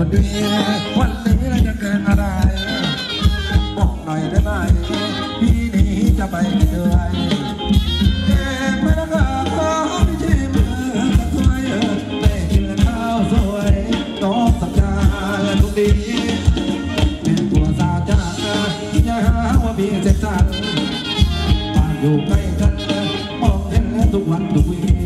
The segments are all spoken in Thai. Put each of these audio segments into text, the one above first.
คนดีวันนี้เราจะเกินอะไร บอกหน่อยได้ไหมพี่นี้จะไปเดือยแก่ไม่ต้องารขอพี่ชิมสักถ้วยได้กินข้าวสวยต้องสัปดาห์ทุกดีเป็นตัวสาวจ้าอย่าหาว่าพี่เจ็บจันบ้านอยู่ใกล้กันมองเห็นทุกวันทุกวี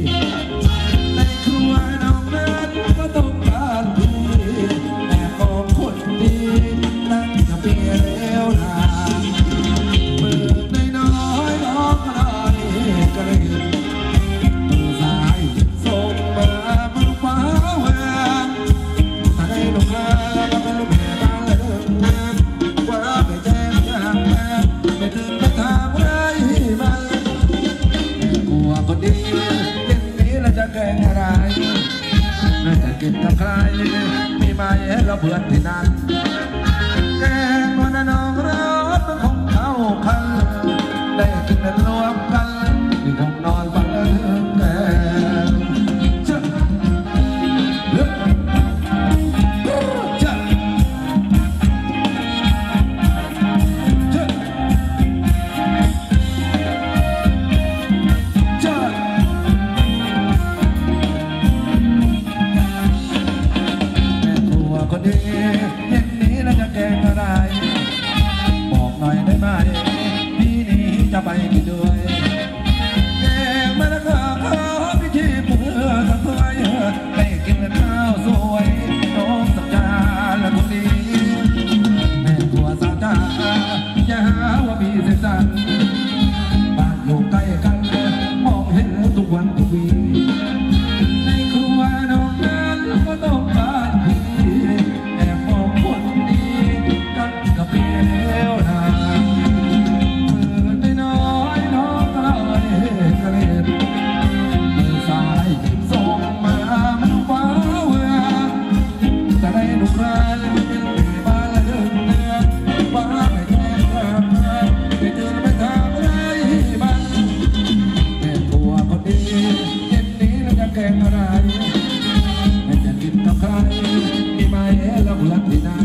แล้วนาเปิดได้น้อยร้องน้อยกระเายส่งมามันฟ้าแหวนถ้าได้ลก็เปิดตาละเดิมงาว่าไปแจ้งจะห่างม่ไปถึงไปทาไรมันกลัวดีเล่นนี้เราจะแข่งอะไรจะกินทางใครไม่ไหมเราเพื่อนที่นั่น จึงไรวมกันที่ของนอน Latina.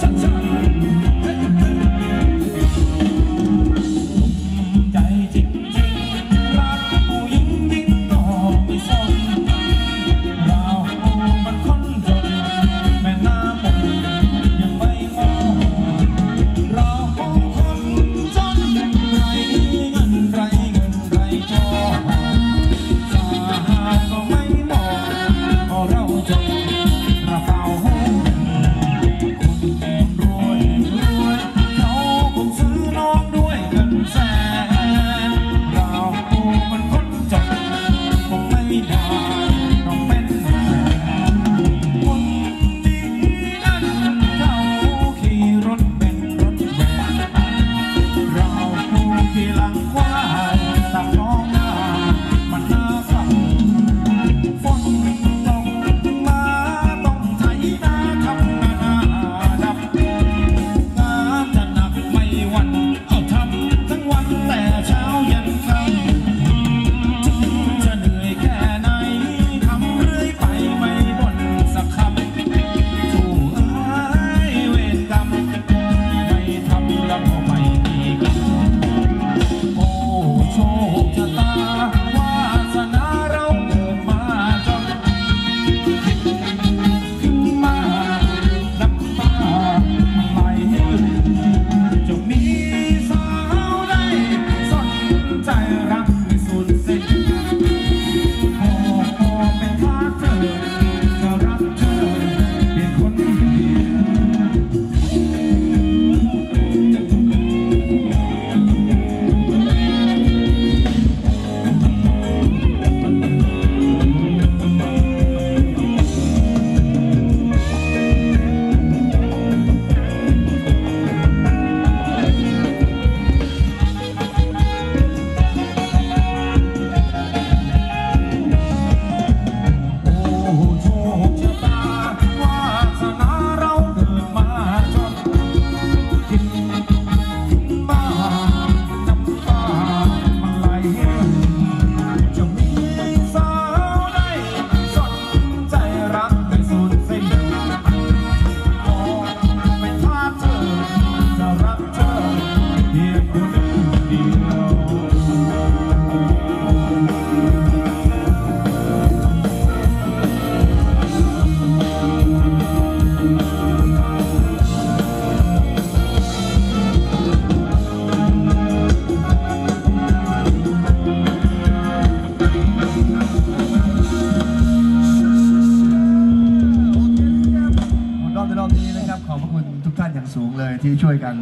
cha cha cha. 花。 วยกัน